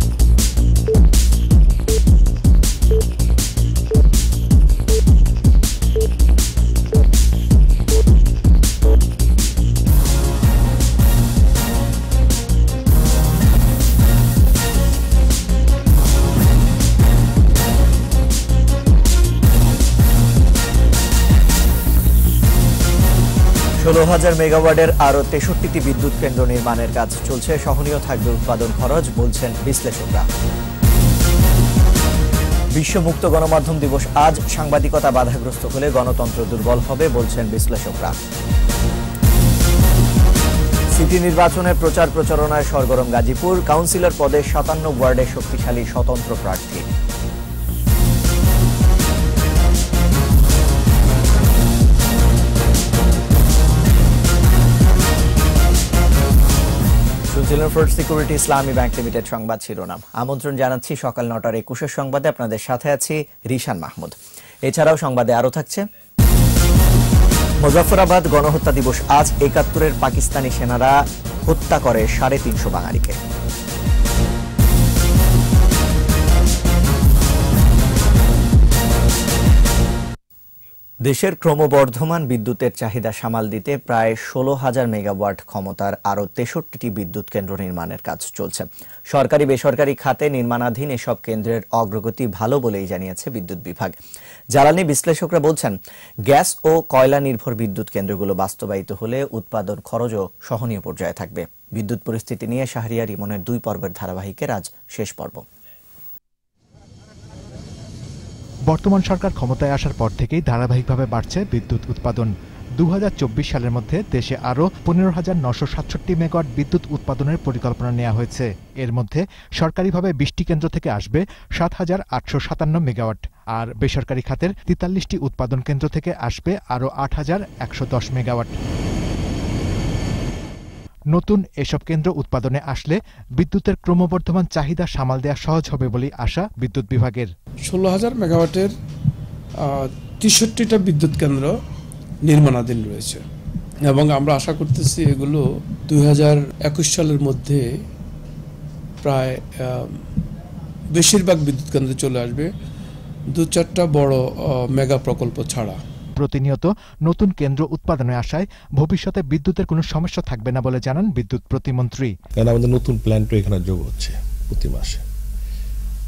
Thank you. হাজার মেগাওয়াটের আরও তেষট্টিটি বিদ্যুৎ কেন্দ্র নির্মাণের কাজ চলছে। সহনীয় থাকবে উৎপাদন খরচ, বলছেন বিশ্লেষকরা। বিশ্ব মুক্ত গণমাধ্যম দিবস আজ, সাংবাদিকতা বাধাগ্রস্ত হলে গণতন্ত্র দুর্বল হবে, বলছেন বিশ্লেষকরা। সিটি নির্বাচনের প্রচার প্রচারণায় সরগরম গাজীপুর, কাউন্সিলর পদে সাতান্ন ওয়ার্ডে শক্তিশালী স্বতন্ত্র প্রার্থী। First Security Islami Bank Limited সংবাদ শিরোনাম। আমন্ত্রণ জানাচ্ছি সকাল নটার একুশের সংবাদে। আপনাদের সাথে আছি রিশান মাহমুদ। এছাড়াও সংবাদে আরও থাকছে। মুজাফরাবাদ গণহত্যা দিবস আজ একাত্তরের পাকিস্তানি সেনারা হত্যা করে সাড়ে তিনশো বাঙালিকে। দেশের ক্রমবর্ধমান বিদ্যুতের চাহিদা সামাল দিতে প্রায় ষোলো হাজার মেগাওয়াট ক্ষমতার আরও তেষট্টিটি বিদ্যুৎ কেন্দ্র নির্মাণের কাজ চলছে। সরকারি বেসরকারি খাতে নির্মাণাধীন এসব কেন্দ্রের অগ্রগতি ভালো বলেই জানিয়েছে বিদ্যুৎ বিভাগ। জ্বালানি বিশ্লেষকরা বলছেন, গ্যাস ও কয়লা নির্ভর বিদ্যুৎ কেন্দ্রগুলো বাস্তবায়িত হলে উৎপাদন খরচও সহনীয় পর্যায়ে থাকবে। বিদ্যুৎ পরিস্থিতি নিয়ে শাহরিয়ার ইমনের দুই পর্বের ধারাবাহিকের আজ শেষ পর্ব। বর্তমান সরকার ক্ষমতায় আসার পর থেকেই ধারাবাহিকভাবে বাড়ছে বিদ্যুৎ উৎপাদন। দু হাজার চব্বিশ সালের মধ্যে দেশে আরও পনেরো হাজার নশো সাতষট্টি মেগাওয়াট বিদ্যুৎ উৎপাদনের পরিকল্পনা নেওয়া হয়েছে। এর মধ্যে সরকারিভাবে বিশটি কেন্দ্র থেকে আসবে সাত হাজার আটশো সাতান্ন মেগাওয়াট আর বেসরকারি খাতের তেতাল্লিশটি উৎপাদন কেন্দ্র থেকে আসবে আরও আট হাজার একশো দশ মেগাওয়াট। নতুন এসব কেন্দ্র উৎপাদনে আসলে বিদ্যুতের ক্রমবর্ধমান চাহিদা সামাল দেওয়া সহজ হবে বলেই আশা বিদ্যুৎ বিভাগের। ষোলো হাজার মেগাওয়াটের তেষট্টিটা বিদ্যুৎ কেন্দ্র নির্মাণাধীন রয়েছে। এবং আমরা আশা করতেছি এগুলো দুই হাজার একুশ সালের মধ্যে প্রায় বেশিরভাগ বিদ্যুৎ কেন্দ্রে চলে আসবে। দু চারটা বড় মেগা প্রকল্প ছাড়া। প্রতিনিয়ত নতুন কেন্দ্র উৎপাদনে আসায় ভবিষ্যতে বিদ্যুতের কোনো সমস্যা থাকবে না বলে জানান বিদ্যুৎ প্রতিমন্ত্রী। কারণ আমাদের নতুন প্ল্যান্টও এখানে যোগ হচ্ছে প্রতি মাসে।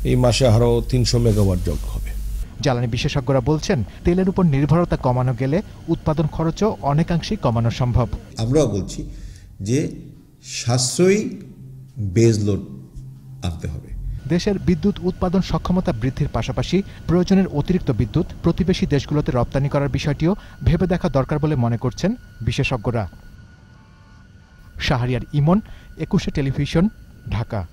এই মাসে আরও তিনশো মেগাওয়াট যোগ হবে। জ্বালানি বিশেষজ্ঞরা বলছেন তেলের উপর নির্ভরতা কমানো গেলে উৎপাদন খরচও অনেকাংশেই কমানো সম্ভব। আমরাও বলছি যে সাশ্রয়ী বেজ লোড আনতে হবে। দেশের বিদ্যুৎ উৎপাদন সক্ষমতা বৃদ্ধির পাশাপাশি প্রয়োজনের অতিরিক্ত বিদ্যুৎ প্রতিবেশী দেশগুলোতে রপ্তানি করার বিষয়টিও ভেবে দেখা দরকার বলে মনে করছেন বিশেষজ্ঞরা। শাহরিয়ার ইমন, একুশে টেলিভিশন, ঢাকা।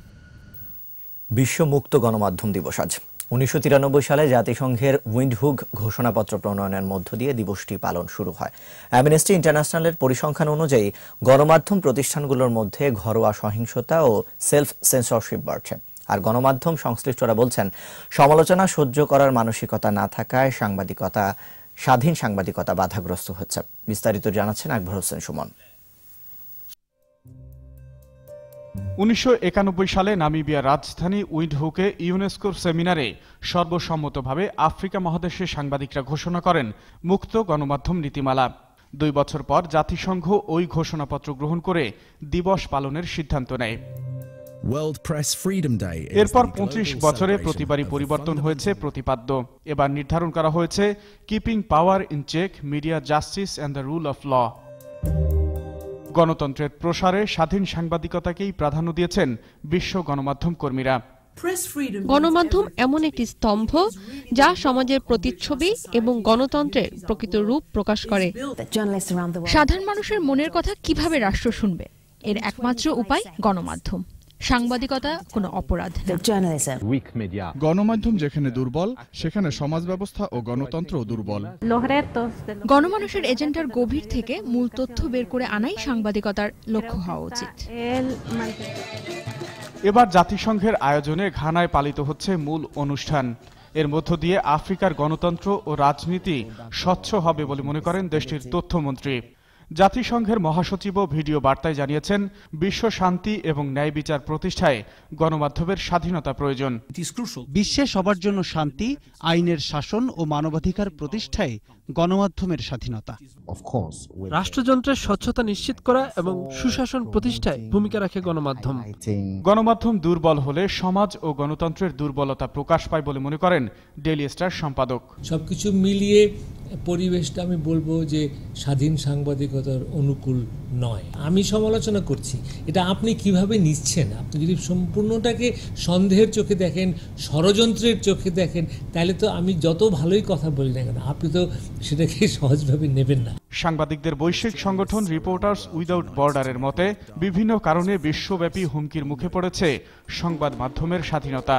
বিশ্ব মুক্ত গণমাধ্যম দিবস আজ। উনিশশো তিরানব্বই সালে জাতিসংঘের উইন্ডহুক ঘোষণাপত্র প্রণয়নের মধ্য দিয়ে দিবসটি পালন শুরু হয়। অ্যামনেস্টি ইন্টারন্যাশনালের পরিসংখ্যান অনুযায়ী গণমাধ্যম প্রতিষ্ঠানগুলোর মধ্যে ঘরোয়া সহিংসতা ও সেলফ সেন্সরশিপ বাড়ছে। আর গণমাধ্যম সংশ্লিষ্টরা বলছেন, সমালোচনা সহ্য করার মানসিকতা না থাকায় সাংবাদিকতা, স্বাধীন সাংবাদিকতা বাধাগ্রস্ত হচ্ছে। বিস্তারিত জানাচ্ছেন আকবর হোসেন সুমন। উনিশশো একানব্বই সালে নামিবিয়ার রাজধানী উইন্ডহুকে ইউনেস্কোর সেমিনারে সর্বসম্মতভাবে আফ্রিকা মহাদেশের সাংবাদিকরা ঘোষণা করেন মুক্ত গণমাধ্যম নীতিমালা। দুই বছর পর জাতিসংঘ ওই ঘোষণাপত্র গ্রহণ করে দিবস পালনের সিদ্ধান্ত নেয়। এরপর পঁচিশ বছরে প্রতিবারই পরিবর্তন হয়েছে প্রতিপাদ্য। এবার নির্ধারণ করা হয়েছে keeping power in check media justice and the rule of law গণতন্ত্রের প্রসারে স্বাধীন সাংবাদিকতাকেই প্রাধান্য দিয়েছেন বিশ্ব গণমাধ্যম কর্মীরা। গণমাধ্যম এমন একটি স্তম্ভ যা সমাজের প্রতিচ্ছবি এবং গণতন্ত্রের প্রকৃত রূপ প্রকাশ করে। সাধারণ মানুষের মনের কথা কীভাবে রাষ্ট্র শুনবে? এর একমাত্র উপায় গণমাধ্যম। সাংবাদিকতা কোনো অপরাধ গণমাধ্যম যেখানে দুর্বল সেখানে সমাজ ব্যবস্থা ও গণতন্ত্র দুর্বল। গণমানুষের এজেন্ডার গভীর থেকে মূল তথ্য বের করে আনাই সাংবাদিকতার লক্ষ্য হওয়া উচিত। এবার জাতিসংঘের আয়োজনে ঘানায় পালিত হচ্ছে মূল অনুষ্ঠান। এর মধ্য দিয়ে আফ্রিকার গণতন্ত্র ও রাজনীতি স্বচ্ছ হবে বলে মনে করেন দেশটির তথ্যমন্ত্রী। জাতিসংঘের মহাসচিব ভিডিও বার্তায় জানিয়েছেন, বিশ্ব শান্তি এবং ন্যায় বিচার প্রতিষ্ঠায় গণমাধ্যমের স্বাধীনতা প্রয়োজন। বিশ্বে সবার জন্য শান্তি, আইনের শাসন ও মানবাধিকার প্রতিষ্ঠায় গণমাধ্যমের স্বাধীনতা। রাষ্ট্রযন্ত্রের স্বচ্ছতা নিশ্চিত করা এবং সুশাসন প্রতিষ্ঠায় ভূমিকা রাখে গণমাধ্যম। গণমাধ্যম দুর্বল হলে সমাজ ও গণতন্ত্রের দুর্বলতা প্রকাশ পায় বলে মনে করেন ডেইলি স্টার সম্পাদক। সবকিছু মিলিয়ে পরিবেশটা আমি বলব যে স্বাধীন সাংবাদিকতার অনুকূল নয়। আমি সমালোচনা করছি। এটা আপনি কীভাবে নিচ্ছেন? আপনি যদি সম্পূর্ণটাকে সন্দেহের চোখে দেখেন ষড়যন্ত্রের চোখে দেখেন তাহলে তো আমি যত ভালোই কথা বলি না কেন আপনি তো সেটাকে সহজভাবে নেবেন না। সাংবাদিকদের বৈশ্বিক সংগঠন রিপোর্টার্স উইদাউট বর্ডারের মতে বিভিন্ন কারণে বিশ্বব্যাপী হুমকির মুখে পড়েছে সংবাদ মাধ্যমের স্বাধীনতা।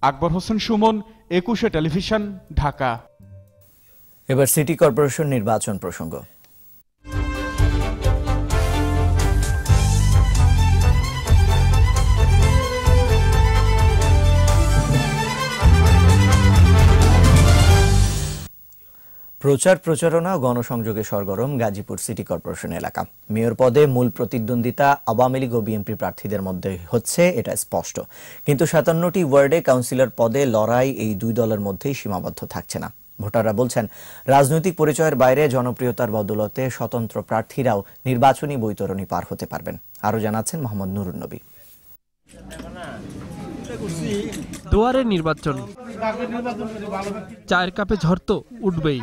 আকবর হোসেন সুমন একুশে টেলিভিশন ঢাকা। এবার সিটি কর্পোরেশন নির্বাচন প্রসঙ্গ। প্রচার প্রচারণা গণসংযোগে সরগরম গাজীপুর সিটি কর্পোরেশন এলাকা। মেয়র পদে মূল প্রতিদ্বন্দ্বিতা আওয়ামী লীগ ও বিএনপি প্রার্থীদের মধ্যে হচ্ছে, এটা স্পষ্ট। কিন্তু সাতান্নটি ওয়ার্ডে কাউন্সিলর পদে লড়াই এই দুই দলের মধ্যেই সীমাবদ্ধ থাকছে না। ভোটাররা বলছেন, রাজনৈতিক পরিচয়ের বাইরে জনপ্রিয়তার বদলতে স্বতন্ত্র প্রার্থীরাও নির্বাচনী বৈতরণী পার হতে পারবেন। আরও জানাচ্ছেন মোহাম্মদ নুরুন নবী। দুয়ারে নির্বাচন। চায়ের কাপে ঝড় তো উঠবেই।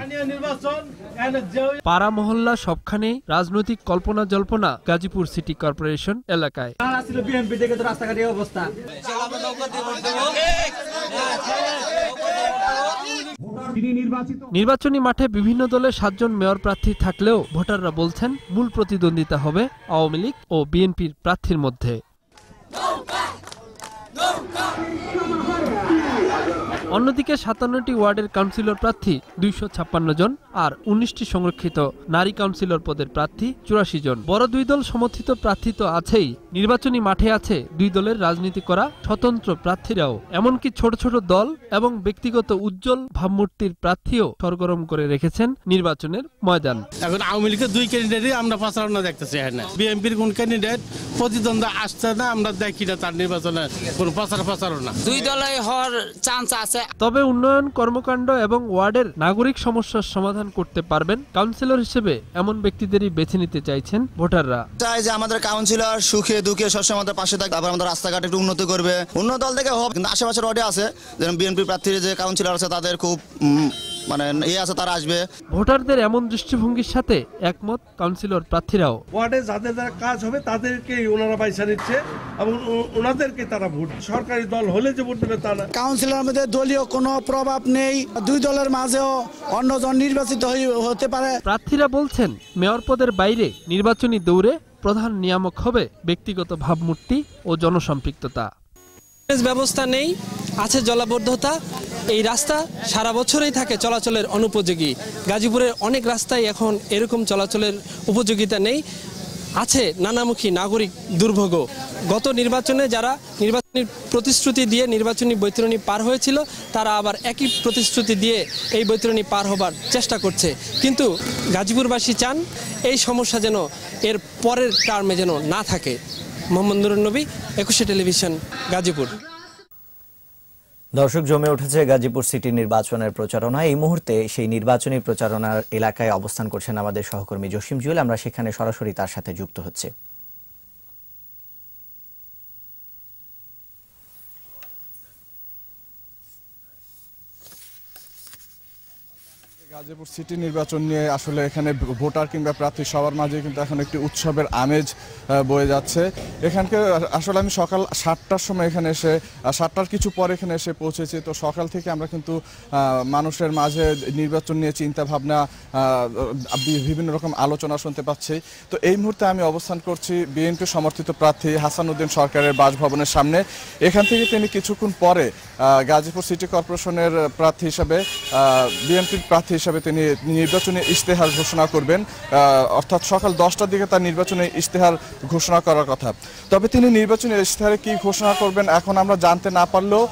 পাড়া মহল্লা সবখানে রাজনৈতিক কল্পনা জল্পনা গাজীপুর সিটি কর্পোরেশন এলাকায়। নির্বাচনী মাঠে বিভিন্ন দলের সাতজন মেয়র প্রার্থী থাকলেও ভোটাররা বলছেন, মূল প্রতিদ্বন্দ্বিতা হবে আওয়ামী লীগ ও বিএনপির প্রার্থীর মধ্যে। Come on. অন্যদিকে সাতান্নটি ওয়ার্ডের কাউন্সিলর প্রার্থী দুইশো ছাপ্পান্ন জন আর উনিশটি সংরক্ষিত নারী কাউন্সিলর পদের প্রার্থী চুরাশি জন। বড় দুই দল সমর্থিত প্রার্থী তো আছেই। নির্বাচনী মাঠে আছে দুই দলের রাজনীতি করা স্বতন্ত্র প্রার্থীরাও। এমনকি ছোট ছোট দল এবং ব্যক্তিগত উজ্জ্বল ভাবমূর্তির প্রার্থীও সরগরম করে রেখেছেন নির্বাচনের ময়দান। এখন আওয়ামী লীগের দুই ক্যান্ডিডেটই আমরা প্রচারণা দেখতেছি এখানে। বিএনপির কোন ক্যান্ডিডেট প্রতিদ্বন্দ্ব আসছে না আমরা দেখি না তার নির্বাচনে কোন প্রচার প্রচারণা। দুই দলে হওয়ার চান্স আছে তবে উন্নয়ন কর্মকাণ্ড এবং ওয়ার্ডের নাগরিক সমস্যার সমাধান করতে পারবেন কাউন্সিলর হিসেবে এমন ব্যক্তিদেরই বেছে নিতে চাইছেন ভোটাররা। চাই যে আমাদের কাউন্সিলর সুখে দুঃখে সবসময় আমাদের পাশে থাকবে আবার আমাদের রাস্তাঘাট একটু উন্নতি করবে। অন্য দল থেকে হোক, কিন্তু আশেপাশের ওয়ার্ডে আছে। যেমন বিএনপি প্রার্থীর যে কাউন্সিলর আছে, তাদের খুব মানে ইয়ে আছে তারা আসবে। ভোটারদের এমন দৃষ্টিভঙ্গির সাথে একমত কাউন্সিলর প্রার্থীরাও। ওয়ার্ডে যাদের দ্বারা কাজ হবে তাদেরকেই ওনারা পয়সা নিচ্ছে এবং ওনাদেরকে তারা ভোট সরকারি দল হলে যে ভোট দেবে তা না। কাউন্সিলর মধ্যে দলীয় কোনো প্রভাব নেই। দুই দলের মাঝেও অন্যজন নির্বাচিত হতে পারে। প্রার্থীরা বলছেন মেয়র পদের বাইরে নির্বাচনী দৌড়ে প্রধান নিয়ামক হবে ব্যক্তিগত ভাবমূর্তি ও জনসম্পৃক্ততা। ব্যবস্থা নেই, আছে জলাবদ্ধতা। এই রাস্তা সারা বছরই থাকে চলাচলের অনুপযোগী। গাজীপুরের অনেক রাস্তায় এখন এরকম চলাচলের উপযোগিতা নেই। আছে নানামুখী নাগরিক দুর্ভোগ। গত নির্বাচনে যারা নির্বাচনী প্রতিশ্রুতি দিয়ে নির্বাচনী বৈতরণী পার হয়েছিল, তারা আবার একই প্রতিশ্রুতি দিয়ে এই বৈতরণী পার হবার চেষ্টা করছে। কিন্তু গাজীপুরবাসী চান এই সমস্যা যেন এর পরের টার্মে যেন না থাকে। মোহাম্মদ নবী, একুশে টেলিভিশন, গাজীপুর। দর্শক, জমে উঠেছে গাজীপুর সিটি নির্বাচনের প্রচারণা। এই মুহূর্তে সেই নির্বাচনী প্রচারণার এলাকায় অবস্থান করছেন আমাদের সহকর্মী জসিম জুয়েল। আমরা সেখানে সরাসরি তার সাথে যুক্ত হচ্ছে। গাজীপুর সিটি নির্বাচন নিয়ে আসলে এখানে ভোটার কিংবা প্রার্থী সবার মাঝে কিন্তু এখন একটি উৎসবের আমেজ বয়ে যাচ্ছে। এখানকে আসলে আমি সকাল সাতটার সময় এখানে এসে সাতটার কিছু পর এখানে এসে পৌঁছেছি। তো সকাল থেকে আমরা কিন্তু মানুষের মাঝে নির্বাচন নিয়ে চিন্তা ভাবনা বিভিন্ন রকম আলোচনা শুনতে পাচ্ছি। তো এই মুহূর্তে আমি অবস্থান করছি বিএনপি সমর্থিত প্রার্থী হাসানুদ্দিন সরকারের বাসভবনের সামনে। এখান থেকে তিনি কিছুক্ষণ পরে গাজীপুর সিটি কর্পোরেশনের প্রার্থী হিসাবে বিএনপির প্রার্থী হিসাবে হিসাবে তিনি নির্বাচনী ইশতেহার ঘোষণা করবেন অর্থাৎ সকাল দশটার দিকে তার নির্বাচনী ইশতেহার ঘোষণা করার কথা। তবে তিনি নির্বাচনী ইশতেহারে কি ঘোষণা করবেন এখন আমরা জানতে না পারলেও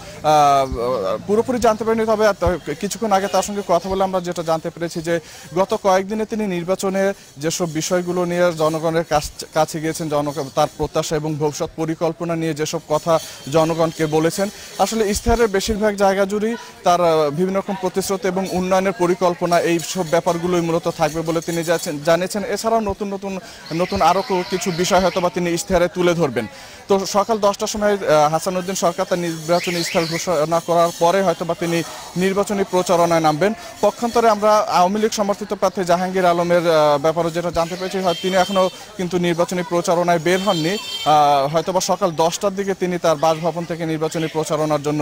পুরোপুরি জানতে পারিনি, তবে কিছুক্ষণ আগে তার সঙ্গে কথা বলে আমরা যেটা জানতে পেরেছি যে গত কয়েকদিনে তিনি নির্বাচনে যেসব বিষয়গুলো নিয়ে জনগণের কাছ- গিয়েছেন জনগণ তার প্রত্যাশা এবং ভবিষ্যৎ পরিকল্পনা নিয়ে যেসব কথা জনগণকে বলেছেন, আসলে ইশতেহারের বেশিরভাগ জায়গা জুড়েই তার বিভিন্ন রকম প্রতিশ্রুতি এবং উন্নয়নের পরিকল্পনা এই সব ব্যাপারগুলোই মূলত থাকবে বলে তিনি জানিয়েছেন। এছাড়াও নতুন নতুন নতুন আরও কিছু বিষয় হয়তো বা তিনি ইশতেহারে তুলে ধরবেন। তো সকাল দশটার সময় হাসানুদ্দিন সরকার তার নির্বাচনী স্থল ঘোষণা করার পরে হয়তো বা তিনি নির্বাচনী প্রচারণায় নামবেন। পক্ষান্তরে আমরা আওয়ামী লীগ সমর্থিত প্রার্থী জাহাঙ্গীর আলমের ব্যাপারে যেটা জানতে পেরেছি তিনি এখনও কিন্তু নির্বাচনী প্রচারণায় বের হননি। আহ, হয়তোবা সকাল দশটার দিকে তিনি তার বাসভবন থেকে নির্বাচনী প্রচারণার জন্য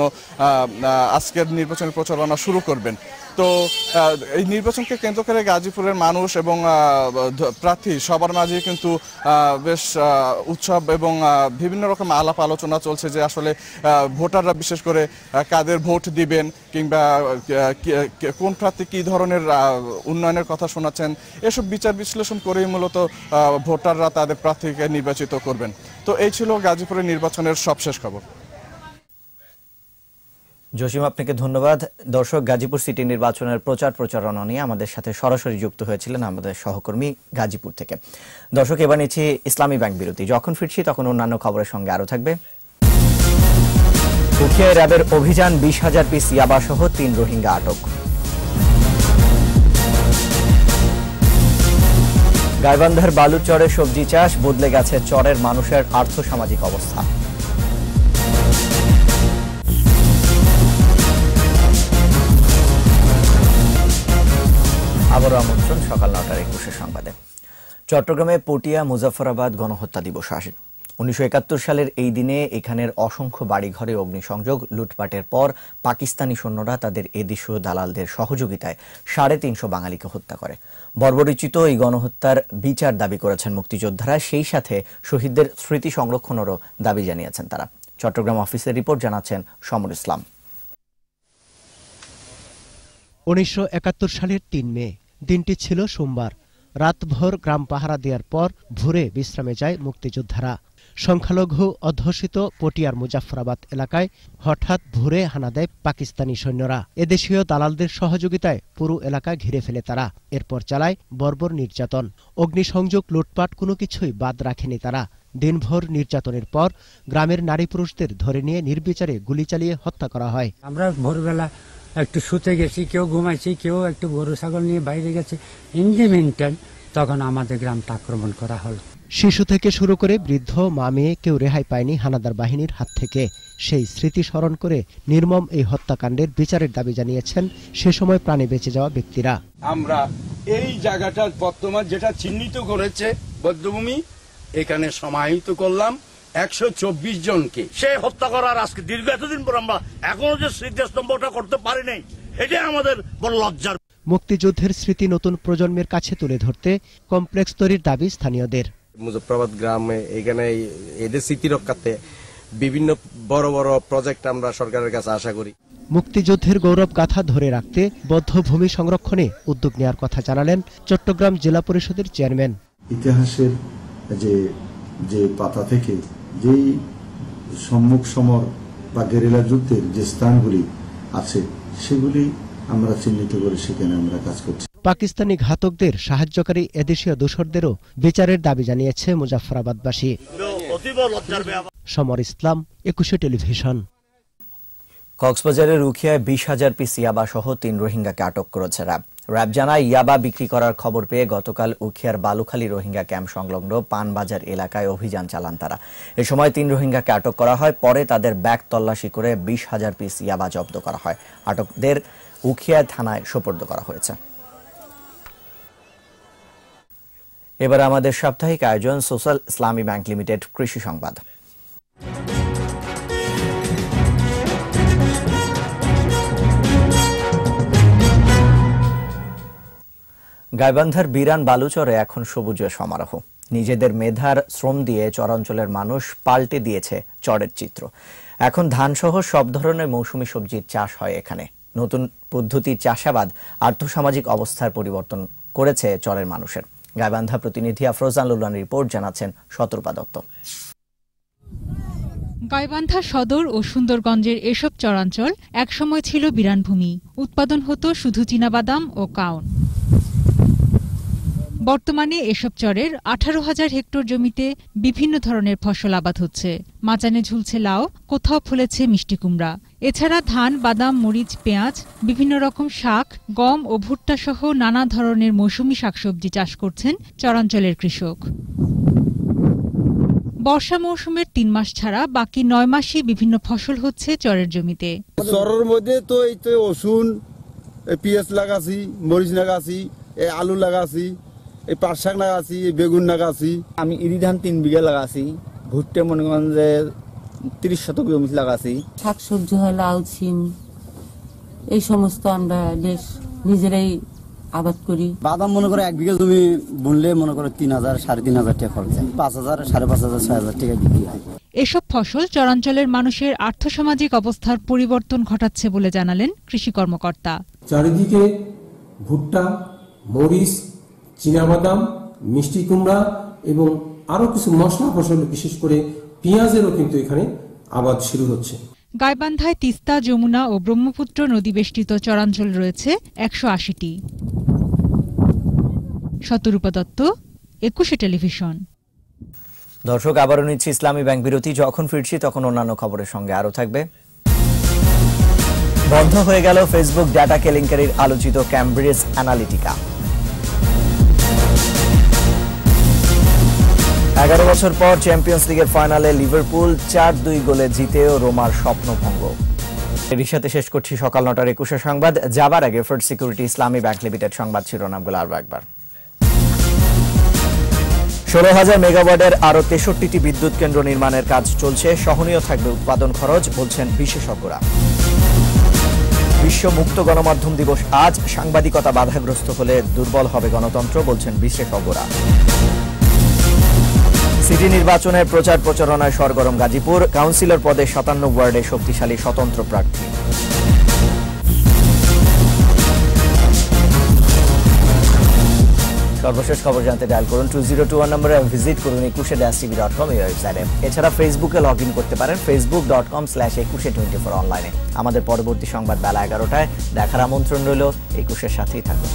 আজকের নির্বাচনী প্রচারণা শুরু করবেন। তো এই নির্বাচনকে কেন্দ্র করে গাজীপুরের মানুষ এবং প্রার্থী সবার মাঝে কিন্তু বেশ উৎসব এবং আহ, বিভিন্ন রকম আলাপ আলোচনা চলছে যে আসলে ভোটাররা বিশেষ করে কাদের ভোট দিবেন কিংবা কোন প্রার্থী কী ধরনের উন্নয়নের কথা শোনাচ্ছেন, এসব বিচার বিশ্লেষণ করেই মূলত ভোটাররা তাদের প্রার্থীকে নির্বাচিত করবেন। তো এই ছিল গাজীপুরের নির্বাচনের সবশেষ খবর। জসিম, আপনাকে ধন্যবাদ। দর্শক, গাজীপুর সিটি নির্বাচনের প্রচার প্রচারণা নিয়ে আমাদের সাথে সরাসরি যুক্ত হয়েছিলেন আমাদের সহকর্মী গাজীপুর থেকে। দর্শক, এবার নিচ্ছি ইসলামী ব্যাংক বিরতি। যখন ফিরছি তখন অন্যান্য খবরের সঙ্গে আরও থাকবে। উখিয়ায় র্যাবের অভিযান, বিশ হাজার পিস ইয়াবা সহ তিন রোহিঙ্গা আটক। গাইবান্ধার বালুচরে সবজি চাষ, বদলে গেছে চরের মানুষের আর্থসামাজিক অবস্থা। আবারও আমন্ত্রণ, সকাল নটার একুশে সংবাদে। চট্টগ্রামে পটিয়া মুজাফরাবাদ গণহত্যা দিবস আসে। উনিশশো একাত্তর সালের এই দিনে এখানের অসংখ্য বাড়িঘরে অগ্নিসংযোগ, লুটপাটের পর পাকিস্তানি সৈন্যরা তাদের এদেশীয় দালালদের সহযোগিতায় সাড়ে তিনশো বাঙালিকে হত্যা করে। বর্বরিচিত এই গণহত্যার বিচার দাবি করেছেন মুক্তিযোদ্ধারা, সেই সাথে শহীদদের স্মৃতি সংরক্ষণেরও দাবি জানিয়েছেন তারা। চট্টগ্রাম অফিসের রিপোর্ট জানাচ্ছেন সমর ইসলাম। উনিশশো একাত্তর সালের তিন মে দিনটি ছিল সোমবার। রাতভর গ্রাম পাহারা দেওয়ার পর ভোরে বিশ্রামে যায় মুক্তিযোদ্ধারা। সংখ্যালঘু অধ্যুষিত পটিয়ার মুজাফরাবাদ এলাকায় হঠাৎ ভোরে হানা দেয় পাকিস্তানি সৈন্যরা। এদেশীয় দালালদের সহযোগিতায় পুরো এলাকা ঘিরে ফেলে তারা। এরপর চালায় বর্বর নির্যাতন। অগ্নিসংযোগ, লুটপাট কোনো কিছুই বাদ রাখেনি তারা। দিনভর নির্যাতনের পর গ্রামের নারী পুরুষদের ধরে নিয়ে নির্বিচারে গুলি চালিয়ে হত্যা করা হয়। আমরা ভোরবেলা একটু শুতে গেছি কেউ ঘুমাইছি কেউ একটু গরু ছাগল নিয়ে বাইরে গেছে। ইন দি মিন তখন আমাদের গ্রামটা আক্রমণ করা হলো। শিশু থেকে শুরু করে বৃদ্ধ মা মেয়ে কেউ রেহাই পায়নি হানাদার বাহিনীর হাত থেকে। সেই স্মৃতি স্মরণ করে নির্মম এই হত্যাকাণ্ডের বিচারের দাবি জানিয়েছেন সে সময় প্রাণে বেঁচে যাওয়া ব্যক্তিরা। আমরা এই জায়গাটা বর্তমান যেটা চিহ্নিত করেছে বৌদ্ধভূমি এখানে সমাহিত করলাম। একশো চব্বিশ জনকে। সে হত্যা করার আজকে দীর্ঘ এতদিন পর আমরা এখনও যে স্মৃতিস্তম্ভটা করতে পারি নাই এটাই আমাদের বড় লজ্জার। মুক্তিযুদ্ধের স্মৃতি নতুন প্রজন্মের কাছে তুলে ধরতে কমপ্লেক্স তৈরির দাবি স্থানীয়দের। মুজফরাবাদ গ্রামে এখানে এদের স্মৃতি রক্ষাতে বিভিন্ন বড় বড় প্রজেক্ট আমরা সরকারের কাছে আশা করি। মুক্তিযুদ্ধের গৌরব গাথা ধরে রাখতে বদ্ধ ভূমি সংরক্ষণে উদ্যোগ নেওয়ার কথা জানালেন চট্টগ্রাম জেলা পরিষদের চেয়ারম্যান। ইতিহাসের যে যে পাতা থেকে যেই সম্মুখ সমর বা গেরিলা যুদ্ধের যে স্থানগুলি আছে সেগুলি আমরা চিহ্নিত করে সেখানে আমরা কাজ করছি। পাকিস্তানি ঘাতকদের সাহায্যকারী এদেশীয় দোসরদেরও বিচারের দাবি জানিয়েছে মুজাফরাবাদবাসী সমর ইসলাম একুশে টেলিভিশন। কক্সবাজারের রুখিয়ায় বিশ হাজার পিস ইয়াবা সহ তিন রোহিঙ্গাকে আটক করেছে র্যাব। র্যাব জানায়, ইয়াবা বিক্রি করার খবর পেয়ে গতকাল উখিয়ার বালুখালী রোহিঙ্গা ক্যাম্প সংলগ্ন পানবাজার এলাকায় অভিযান চালান তারা। এ সময় তিন রোহিঙ্গাকে আটক করা হয়, পরে তাদের ব্যাগ তল্লাশি করে বিশ হাজার পিস ইয়াবা জব্দ করা হয়। আটকদের উখিয়া থানায় সোপর্দ করা হয়েছে। এবার আমাদের সাপ্তাহিক আয়োজন, সোশ্যাল ইসলামী ব্যাংক লিমিটেড কৃষি সংবাদ। গাইবান্ধার বিরান বালুচরে এখন সবুজের সমারোহ। নিজেদের মেধার শ্রম দিয়ে চরাঞ্চলের মানুষ পাল্টে দিয়েছে চরের চিত্র। এখন ধানসহ সব ধরনের মৌসুমি সবজির চাষ হয় এখানে। নতুন পদ্ধতি চাষাবাদ, আর্থসামাজিক অবস্থার পরিবর্তন করেছে চরের মানুষের। গাইবান্ধা প্রতিনিধি আফরোজান লুলান রিপোর্ট জানাচ্ছেন শতরূপা দত্ত। গাইবান্ধা সদর ও সুন্দরগঞ্জের এসব চরাঞ্চল একসময় ছিল বিরানভূমি। উৎপাদন হতো শুধু চীনাবাদাম ও কাউন। বর্তমানে এসব চরের আঠারো হাজার হেক্টর জমিতে বিভিন্ন ধরনের ফসল আবাদ হচ্ছে। মাচানে ঝুলছে লাউ, কোথাও ফলেছে মিষ্টি কুমড়া। এছাড়া ধান, বাদাম, মরিচ, পেঁয়াজ, বিভিন্ন রকম শাক, গম ও ভুট্টা সহ নানা ধরনের মৌসুমি শাকসবজি চাষ করছেন চরাঞ্চলের কৃষক। বর্ষা মৌসুমের তিন মাস ছাড়া বাকি নয় মাসে বিভিন্ন ফসল হচ্ছে চরের জমিতে। চরের মধ্যে তো এই তো পেঁয়াজ লাগাছি, মরিচ লাগাছি আলু লাগাছি এই পাট শাক লাগাছি এই বেগুন লাগাছি আমি ইরি ধান তিন বিঘা লাগাছি ভুট্টে মনে করেন যে তিরিশ শতক জমি লাগাছি শাক সবজি হয় লাউ সিম এই সমস্ত আমরা বেশ নিজেরাই আবাদ করি। বাদাম মনে করো এক বিঘা জমি বুনলে মনে করো তিন হাজার সাড়ে তিন হাজার টাকা খরচ হয়। পাঁচ হাজার সাড়ে পাঁচ হাজার ছয় হাজার টাকা বিক্রি হয়। এসব ফসল চরাঞ্চলের মানুষের আর্থসামাজিক অবস্থার পরিবর্তন ঘটাচ্ছে বলে জানালেন কৃষি কর্মকর্তা। চারিদিকে ভুট্টা মরিচ চীনাবাদাম মিষ্টি কুমড়া এবং আরও কিছু মশলা ফসল বিশেষ করে পেঁয়াজেরও কিন্তু এখানে আবাদ শুরু হচ্ছে। গাইবান্ধায় তিস্তা যমুনা ও ব্রহ্মপুত্র নদী বেষ্টিত চরাঞ্চল রয়েছে একশো আশিটি। শতরূপা দত্ত একুশে টেলিভিশন। দর্শক আবারও নিচ্ছি ইসলামী ব্যাংক বিরতি। যখন ফিরছি তখন অন্যান্য খবরের সঙ্গে আরও থাকবে। বন্ধ হয়ে গেল ফেসবুক ডাটা কেলেঙ্কারির আলোচিত ক্যামব্রিজ অ্যানালিটিকা এগারো বছর পর চ্যাম্পিয়ন্স লিগের ফাইনালে লিভারপুল চার দুই গোলে জিতেও রোমার স্বপ্নভঙ্গ। এরই সাথে শেষ করছি সকাল নটার একুশে সংবাদ। যাবার আগে First Security Islami Bank Limited সংবাদ শিরোনামগুলো আরও একবার। ষোলো হাজার মেগাওয়াটের আরও তেষট্টিটি বিদ্যুৎ কেন্দ্র নির্মাণের কাজ চলছে। সহনীয় থাকবে উৎপাদন খরচ, বলছেন বিশেষজ্ঞরা। বিশ্ব মুক্ত গণমাধ্যম দিবস আজ। সাংবাদিকতা বাধাগ্রস্ত হলে দুর্বল হবে গণতন্ত্র, বলছেন বিশেষজ্ঞরা। সিটি নির্বাচনের প্রচার প্রচারণায় সরগরম গাজীপুর, কাউন্সিলর পদে সাতান্ন ওয়ার্ডে শক্তিশালী স্বতন্ত্র প্রার্থী। সর্বশেষ খবর জানতে ডায়াল করুন টু জিরো টু ওয়ান নম্বরে ভিজিট করুন Ekushey dash TV dot com এই ওয়েবসাইটে। এছাড়া ফেসবুকে লগ ইন করতে পারেন Facebook dot com slash Ekushey twenty four অনলাইনে আমাদের পরবর্তী সংবাদ বেলা এগারোটায়, দেখার আমন্ত্রণ রইল একুশের সাথেই থাকুন।